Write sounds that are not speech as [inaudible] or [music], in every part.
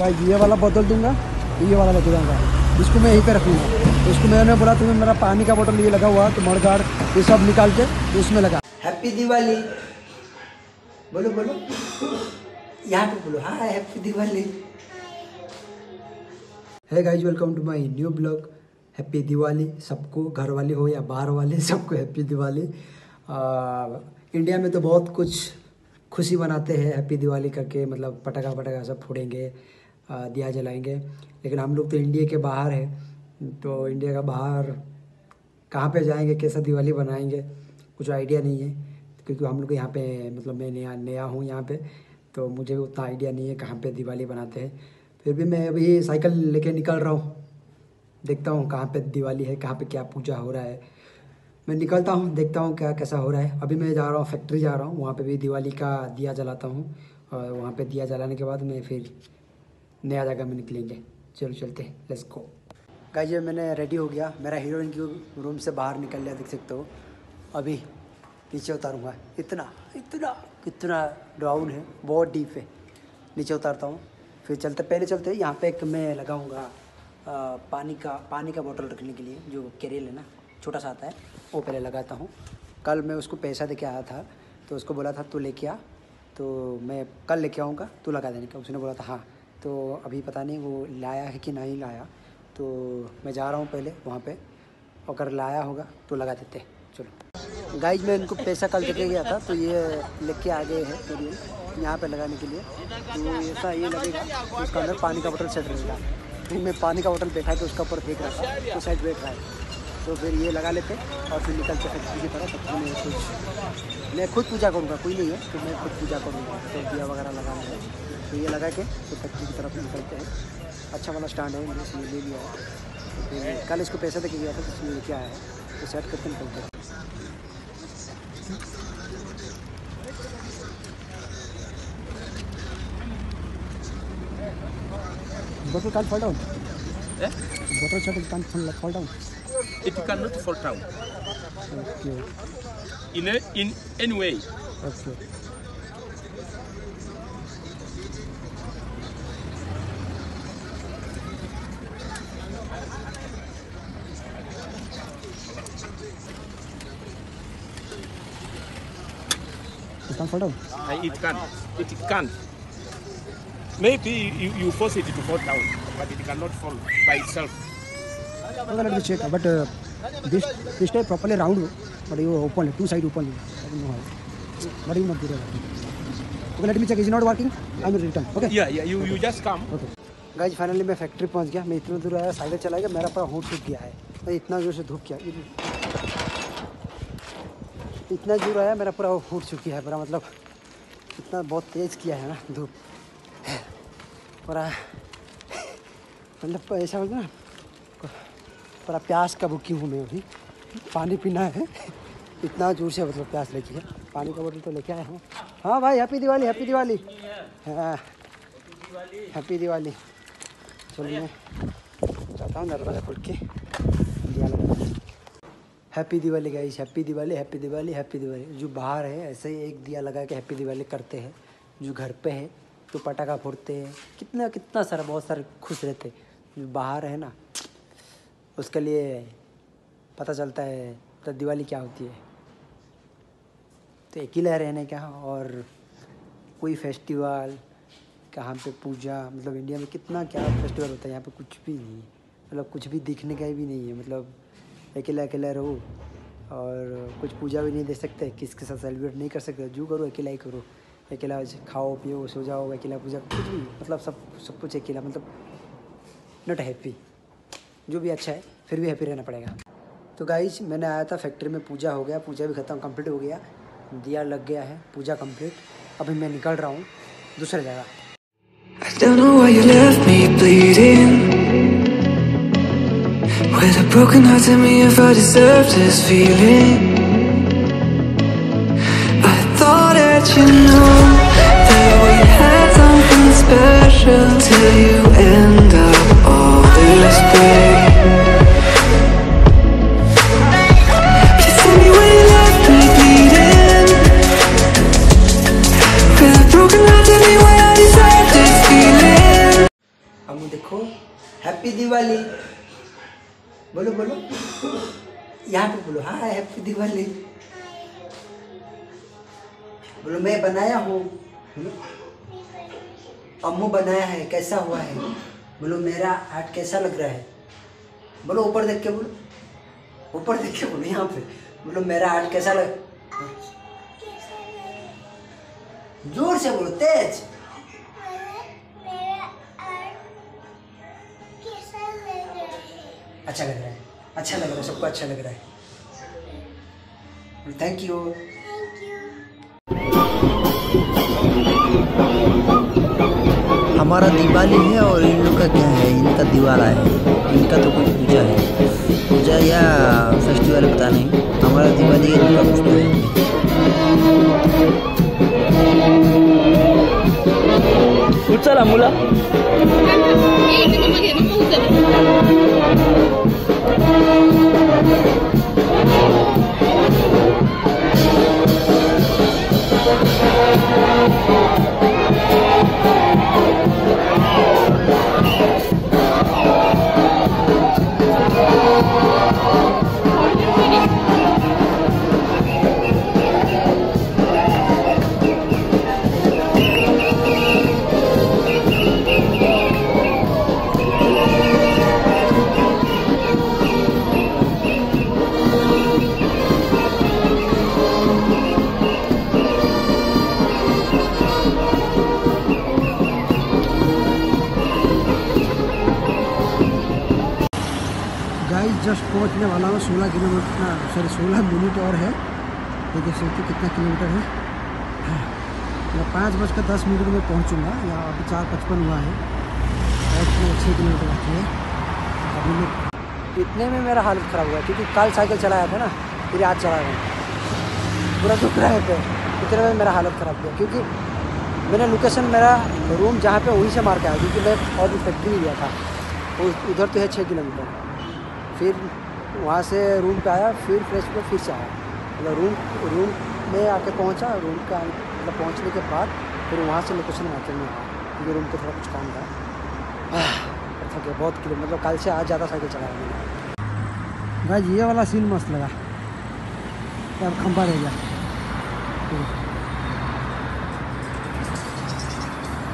भाई, ये वाला बदल दूँगा, ये वाला बदल दूँगा इसको मैं यहीं पे रखूँगा उसको मैंने बोला, तुम्हें मेरा पानी का बोतल ये लगा हुआ तो मड़गाड़ ये सब निकाल के उसमें लगा। हैप्पी दिवाली। बोलो बोलो। यहाँ पे बोलो। हाँ happy Diwali. Hey guys welcome to my new blog happy Diwali. सबको घर वाले हो या बाहर वाले सबको हैप्पी दिवाली। इंडिया में तो बहुत कुछ खुशी मनाते हैं, हैप्पी दिवाली करके मतलब पटाखा पटाखा सब फोड़ेंगे। दिया जलाएँगे। लेकिन हम लोग तो इंडिया के बाहर हैं तो इंडिया का बाहर कहाँ पे जाएँगे, कैसा दिवाली बनाएँगे कुछ आइडिया नहीं है। क्योंकि हम लोग यहाँ पे मतलब मैं नया नया हूँ यहाँ पे तो मुझे उतना आइडिया नहीं है कहाँ पे दिवाली बनाते हैं। फिर भी मैं अभी साइकिल लेके निकल रहा हूँ। देखता हूँ कहाँ पे दिवाली है, कहाँ पे क्या पूजा हो रहा है। मैं निकलता हूँ, देखता हूँ क्या, कैसा हो रहा है। अभी मैं जा रहा हूँ फैक्ट्री जा रहा हूँ, वहाँ पे भी दिवाली का दिया जलाता हूँ। और वहाँ पे दिया जलाने के बाद मैं फिर नया जगह में निकलेंगे। चलो चलते लेट्स गो गाइस ये मैंने रेडी हो गया। मेरा हीरोइन की रूम से बाहर निकल लिया, देख सकते हो। अभी नीचे उतारूँगा। इतना इतना, कितना डाउन है। बहुत डीप है। नीचे उतारता हूँ। फिर चलते, पहले चलते। यहाँ पे एक मैं लगाऊँगा पानी का पानी का बोतल रखने के लिए, जो कैरियल है ना, छोटा सा आता है, वो पहले लगाता हूँ। कल मैं उसको पैसा दे के आया था तो उसको बोला था, तू लेके आ। तो मैं कल लेके आऊँगा, तू लगा देने का। उसने बोला था हाँ। तो अभी पता नहीं वो लाया है कि नहीं लाया। तो मैं जा रहा हूँ पहले वहाँ पे। अगर लाया होगा तो लगा देते चलो। गाइज़ मैं इनको पैसा कल देके गया था तो ये लेके आ गए हैं कैरियल यहाँ पे लगाने के लिए। तो ऐसा ये लगेगा तो उसका अंदर पानी का बोतल सेट रहेगा। फिर मैं पानी का बोतल बैठा के उसका ऊपर फेंक रहा था तो साइड बैठ रहा है। तो फिर ये लगा लेते और फिर निकलते फैक्ट्री की तरह तब मैं कुछ मैं खुद पूजा करूँगा, कोई नहीं है तो मैं खुद पूजा करूँगा। तो दिया वगैरह लगाना है। तो ये लगा के तो फिर फैक्ट्री की तरफ़ निकलते हैं। अच्छा वाला स्टैंड है इसमें ले लिया है। तो कल इसको पैसा देखे गया था तो इसमें क्या है। तो सेट करके निकलते हैं। Butter can fall down butter shirt can fall fall down it can not fall down okay in in any okay It can't fall down. Uh, It can. It can. Maybe you, you force it to fall down, but it cannot fall by itself. Okay, let me check. But uh, this this type properly round, but you open two side open. I don't know how. But you not good. Okay, let me check. Is it not working? I will return. Okay. Yeah, yeah. You, okay. you just come. Okay guys finally मैं factory पहुँच गया मैं इतना दूर आया cycle चला गया मेरा पूरा होट सूख गया है मैं इतना ज़ोर से धूप किया इतना दूर आया, मेरा पूरा सूख गया है, पूरा मतलब इतना बहुत तेज़ किया है ना धूप। पूरा मतलब ऐसा होगा ना, पूरा प्यास का बुकिंग हूँ मैं अभी। पानी पीना है, इतना ज़ोर से मतलब प्यास लगी है। पानी का बोतल तो लेके आया हूँ। हाँ भाई हैप्पी दिवाली हैप्पी दिवाली हाँ हैप्पी दिवाली चलो मैं जाता हूँ दरवाज़ा खोल के। Happy Diwali guys, happy Diwali happy Diwali happy Diwali. जो बाहर है, ऐसे ही एक दिया लगा के हैप्पी दिवाली करते हैं। जो घर पे है तो पटाखा फोड़ते हैं। कितना कितना सारा, बहुत सारे खुश रहते हैं। जो बाहर है ना, उसके लिए पता चलता है तो दिवाली क्या होती है। तो अकेला रहने का और कोई फेस्टिवल, कहाँ पे पूजा मतलब इंडिया में कितना क्या फेस्टिवल होता है, यहाँ पे कुछ भी नहीं है। मतलब कुछ भी दिखने का भी नहीं है मतलब अकेला अकेला रहो और कुछ पूजा भी नहीं दे सकते, किसके साथ सेलिब्रेट नहीं कर सकते। जो करो, अकेला ही करो। अकेला खाओ, पियो, सो जाओ, अकेला पूजा, कुछ भी। मतलब सब सब कुछ अकेला मतलब नॉट हैप्पी जो भी अच्छा है, फिर भी हैप्पी रहना पड़ेगा। तो गाइज़ मैंने आया था फैक्ट्री में, पूजा हो गया, पूजा भी ख़त्म कंप्लीट हो गया। दिया लग गया है, पूजा कंप्लीट अभी मैं निकल रहा हूँ दूसरी जगह। With a broken heart, tell me if I deserve this feeling. I thought that you know That we had something special Till you end up all this way. Please tell बोलो बोलो। यहाँ पे बोलो हाँ हैप्पी दिवाली। बोलो, मैं बनाया हूँ। अम्मू बनाया है, कैसा हुआ है? बोलो, मेरा आर्ट कैसा लग रहा है? बोलो, ऊपर देख के बोलो। ऊपर देख के बोलो, यहाँ पे। बोलो, मेरा आर्ट कैसा लग ज़ोर से बोलो, तेज। अच्छा लग रहा है। अच्छा लग रहा है सबको अच्छा लग रहा है। थैंक यू हमारा दिवाली है और इन लोग का क्या है? इनका दिवाला है। इनका तो कुछ पूजा है। पूजा या फेस्टिवल पता नहीं। हमारा दिवाली है। इनका कुछ है Utsala mula. गाइस जस्ट पहुँचने वाला हूँ, सोलह किलोमीटर सॉरी सोलह मिनट और है। ये देख सकते कितना किलोमीटर है? मैं पाँच बज कर दस मिनट में पहुँचूँगा, यहाँ अभी चार पचपन हुआ है। और इसमें छः किलोमीटर बाकी है। अभी मैं इतने में मेरा हालत ख़राब हुआ क्योंकि कल साइकिल चलाया था ना, फिर आज चला गया पूरा दुख रहे थे इतने में मेरा हालत ख़राब हुआ क्योंकि मैंने लोकेशन मेरा रूम जहाँ पे वहीं से मार के आया, क्योंकि मैं और भी फैक्ट्री गया था। उधर तो है छः किलोमीटर। फिर वहाँ से रूम पे आया, फिर फ्रेश हुआ फिर से आया। मतलब रूम रूम में आके पहुँचा रूम का मतलब पहुँचने के बाद फिर वहाँ से लोकेशन में आया क्योंकि रूम पे थोड़ा कुछ काम था। थक गया बहुत किलो मतलब कल से आज ज़्यादा साइकिल चलाया मैंने भाई, ये वाला सीन मस्त लगा। अब खंबा रह गया।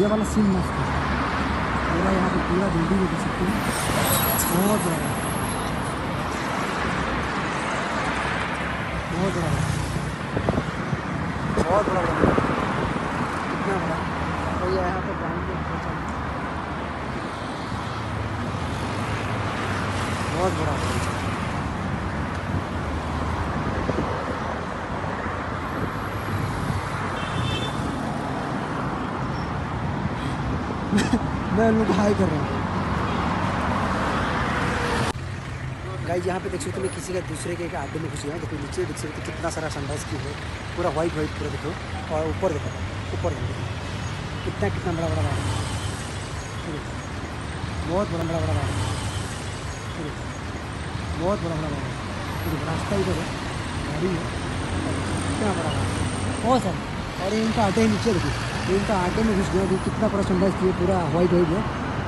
ये वाला सीन मस्त है। यहाँ पे पूरा बिल्डिंग देख सकते हैं। बहुत बड़ा बहुत बड़ा बहुत बड़ा बड़ा कितना बड़ा? यहाँ पे ग्राउंड में बहुत बहुत बड़ा। [laughs] मैं हाई कर रहा हूँ। गाइस यहाँ पे देख सकते हो किसी का दूसरे के आड्डे में घुस गया देखो नीचे देख सकते कितना सारा सनराइज की है। पूरा वाइट वाइट पूरा देखो। और ऊपर देखो ऊपर देखो। कितना कितना बड़ा बड़ा देखो, बहुत बड़ा बड़ा बड़ा देखो, बहुत बड़ा बड़ा है रास्ता इधर है। गाड़ी है। कितना बड़ा बाग बहुत सारा। और इनका आटे नीचे देखो। इनका आटे में घुस गया। कितना बड़ा सनराइज किया पूरा वाइट वाइट है।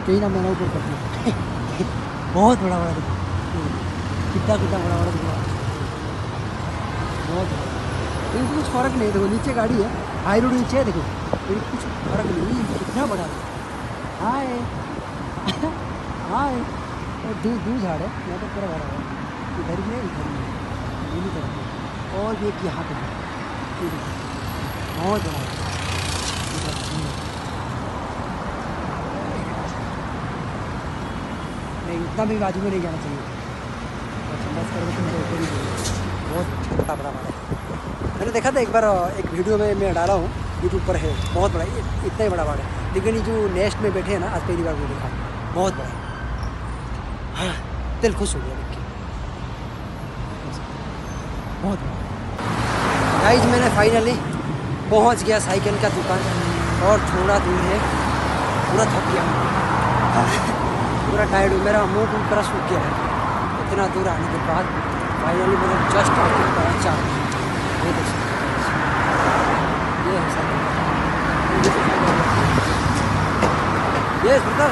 कहीं ना मैंने ऊपर कर दिया [laughs] बहुत बड़ा बड़ा देखो, कितना कितना बड़ा बड़ा देखो बहुत लेकिन कुछ फ़र्क नहीं देखो, नीचे गाड़ी है, हाई रोड नीचे है, देखो। लेकिन कुछ फ़र्क नहीं कितना बड़ा है। हाय। हाय। और दूर दूर झाड़ है, यहाँ तो पूरा भरा हुआ है। इधर भी है, इधर भी है। दोनों तरफ़ और एक यहाँ पे है। बहुत बड़ा है। नहीं भी बाजू में नहीं जाना चाहिए और संडास करके तुम तो ऊपर ही गए। बहुत बड़ा है मैंने देखा था एक बार, एक वीडियो में मैं डाला हूँ यूट्यूब पर है, बहुत बड़ा है इतना ही बड़ा बाड़ है। लेकिन ये जो नेस्ट में बैठे हैं ना, आज पहली बार वो देखा बहुत बड़ा। है हाँ दिल खुश हो गया देख के। बहुत बड़ा। गाइज़ मैंने फाइनली पहुँच गया साइकिल का दुकान, और थोड़ा दूर है, पूरा थक गया। पूरा टायर्ड हूँ, मेरा मुँह पूरा सूख गया। है इतना दूर आने के बाद फाइनली मैंने जस्ट आके पहुँचा ये देख। ये है साइकिल ये ब्रदर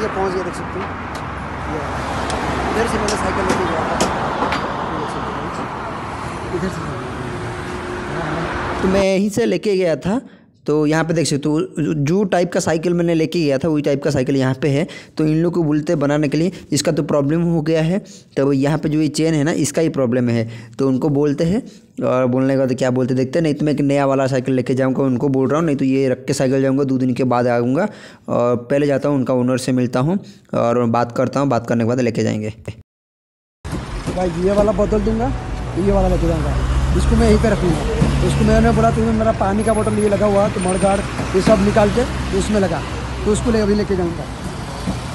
ये पहुँच गया, देख सकते हो। इधर से मैंने साइकिल लेके गया था। इधर से। तो मैं यहीं से लेके गया था। तो यहाँ पे देख सकते हो, जो- जो टाइप का साइकिल मैंने लेके गया था, वही टाइप का साइकिल यहाँ पे है। तो इन लोग को बोलते हैं बनाने के लिए, इसका तो प्रॉब्लम हो गया है। तो यहाँ पे जो ये चेन है ना, इसका ही प्रॉब्लम है। तो उनको बोलते हैं, और बोलने के बाद क्या बोलते देखते नहीं तो मैं एक नया वाला साइकिल लेके जाऊँगा, उनको बोल रहा हूँ, नहीं तो ये रख के साइकिल जाऊँगा, दो दिन के बाद आऊँगा, और पहले जाता हूँ, उनका ओनर से मिलता हूँ, और बात करता हूँ, बात करने के बाद लेके जाएँगे। भाई, ये वाला बदल दूँगा, ये वाला लेके जाऊँगा। इसको मैं यहीं पे रखूँगा। उसको मैंने बोला, तुम्हें मेरा पानी का बोतल ये लगा हुआ तो मड़गाड़, ये सब निकाल के तो उसमें लगा। तो उसको ले, अभी लेके जाऊँगा।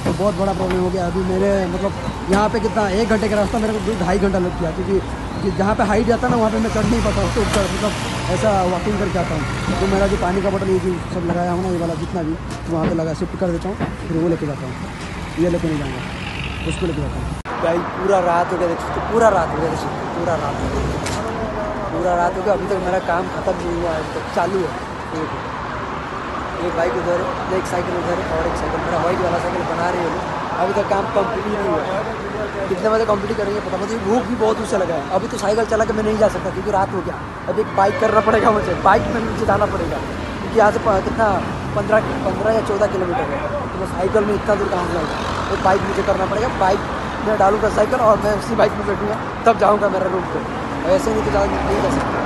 तो बहुत बड़ा प्रॉब्लम हो गया। अभी मेरे मतलब यहाँ पे कितना, एक घंटे का रास्ता मेरे को ढाई घंटा लग गया, क्योंकि जहाँ पे हाइट जाता ना, वहाँ पे मैं चढ़ नहीं पाता तो चढ़ मतलब ऐसा वॉकिंग करके आता हूँ। तो मेरा जो पानी का बोतल, ये जो सब लगाया हूँ ना, ये वाला जितना भी तो वहाँ पर लगा शिफ्ट कर देता हूँ, फिर वो लेके जाता हूँ। ये लेके नहीं जाऊँगा, उसको लेके जाता हूँ। भाई, पूरा रात हो गया, देख, पूरा रात हो गया, देख, पूरा रात हो गया। पूरा रात हो गया। अभी तक मेरा काम खत्म नहीं हुआ अभी तक चालू है। देखो। एक बाइक उधर, एक साइकिल उधर और एक साइकिल मेरा वाइट वाला साइकिल बना रही है अभी तक काम कंप्लीट नहीं हुआ कितने बजे कंप्लीट करेंगे पता मुझे भूख भी बहुत उससे लगा है। अभी तो साइकिल चला के मैं नहीं जा सकता क्योंकि रात हो गया। अभी एक बाइक करना पड़ेगा मुझे। बाइक में नीचे जाना पड़ेगा। क्योंकि यहाँ से कितना पंद्रह पंद्रह या चौदह किलोमीटर है। तो मैं साइकिल में इतना दूर कहाँ जाऊँगा एक बाइक मुझे करना पड़ेगा। बाइक मैं डालूँगा साइकिल और मैं उसी बाइक में बैठूँगा। तब जाऊँगा मेरा रूम पे। ऐसे नहीं तो जा नहीं जा सकता।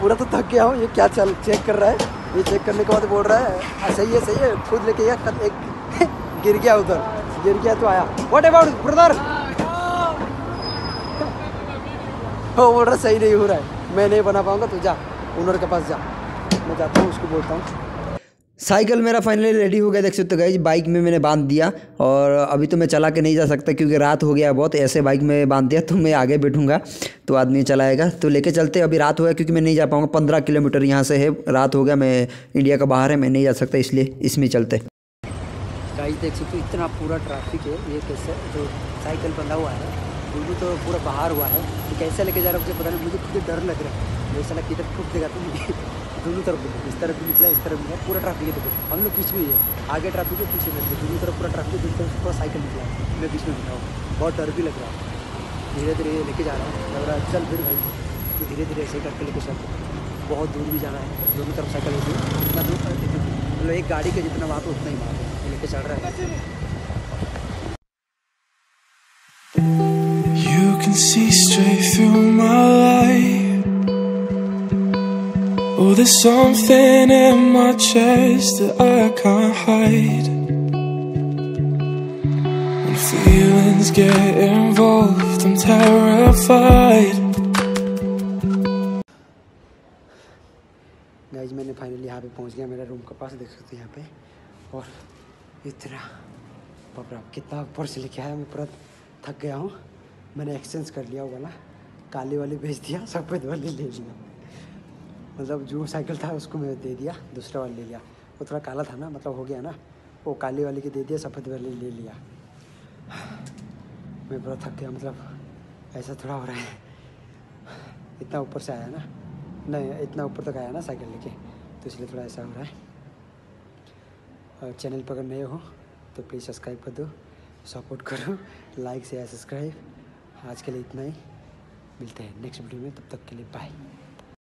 पूरा तो थक गया हूँ, ये क्या चल चेक कर रहा है? ये चेक करने के बाद बोल रहा है हाँ सही है सही है, खुद लेके गया एक [laughs] गिर गया उधर, गिर गया तो आया। व्हाट अबाउट ब्रदर वो बोल रहा सही नहीं हो रहा है। मैं नहीं बना पाऊँगा तो जा ओनर के पास जा। मैं जाता हूँ उसको बोलता हूँ। साइकिल मेरा फाइनली रेडी हो गया देख सकते हो गाइज़ बाइक में मैंने बाँध दिया। और अभी तो मैं चला के नहीं जा सकता क्योंकि रात हो गया बहुत ऐसे बाइक में बाँध दिया तो मैं आगे बैठूँगा तो आदमी चलाएगा। तो लेके चलते अभी रात हो गया क्योंकि मैं नहीं जा पाऊँगा। पंद्रह किलोमीटर यहाँ से है रात हो गया मैं इंडिया का बाहर है मैं नहीं जा सकता इसलिए इसमें चलते। गाइस देख सकते हो इतना पूरा ट्रैफ़िक है ये कैसे जो साइकिल बंधा हुआ है वो तो पूरा बाहर हुआ है तो कैसे लेके जा रहा है, मुझे पता नहीं, मुझे खुद डर लग रहा है। ये साला किधर ठुक देगा तो? [laughs] दोनों तरफ़ देखो इस तरफ़ भी निकला, इस तरफ़ है, पूरा ट्रैफ़िक है देखो, हम लोग बीच में ही है, आगे ट्रैफ़िक है, पीछे में। दोनों तरफ़ पूरा ट्रैफ़िक है तरफ़ पूरा साइकिल निकला है, मैं बीच में बैठा हूँ। बहुत डर भी लग रहा है। धीरे धीरे लेके जा रहा हूँ, लग रहा है, चल फिर भाई। तो धीरे धीरे ऐसे करके लेके चलते बहुत दूर भी जाना है, दोनों तरफ़ साइकिल होती है। मतलब एक गाड़ी के जितना वहाँ पे उतना ही वहाँ पे लेके चल रहा है। can see straight through my life. Oh, there's something in my chest that I can't hide. When feelings get involved, I'm terrified. Guys मैंने फाइनली यहाँ पे पहुँच गया मेरा रूम के पास देख सकते हैं यहाँ पे और इतना बाप रे बाप, कितना ऊपर से लेके आया मैं पूरा थक गया हूँ मैंने एक्सचेंज कर लिया वो वाला। काली वाली बेच दिया सफ़ेद वाली ले लिया। मतलब जो साइकिल था उसको मैं दे दिया, दूसरा वाला ले लिया। वो थोड़ा काला था ना मतलब हो गया ना। वो काली वाली के दे दिया सफ़ेद वाली ले लिया। मैं पूरा थक गया मतलब ऐसा थोड़ा हो रहा है। इतना ऊपर से आया ना। नहीं, इतना ऊपर तक आया ना साइकिल लेके तो इसलिए थोड़ा ऐसा हो रहा है। और चैनल पर अगर नए हो तो प्लीज़ सब्सक्राइब कर दो। सपोर्ट करो। लाइक शेयर सब्सक्राइब आज के लिए इतना ही। मिलते हैं नेक्स्ट वीडियो में, तब तक के लिए बाय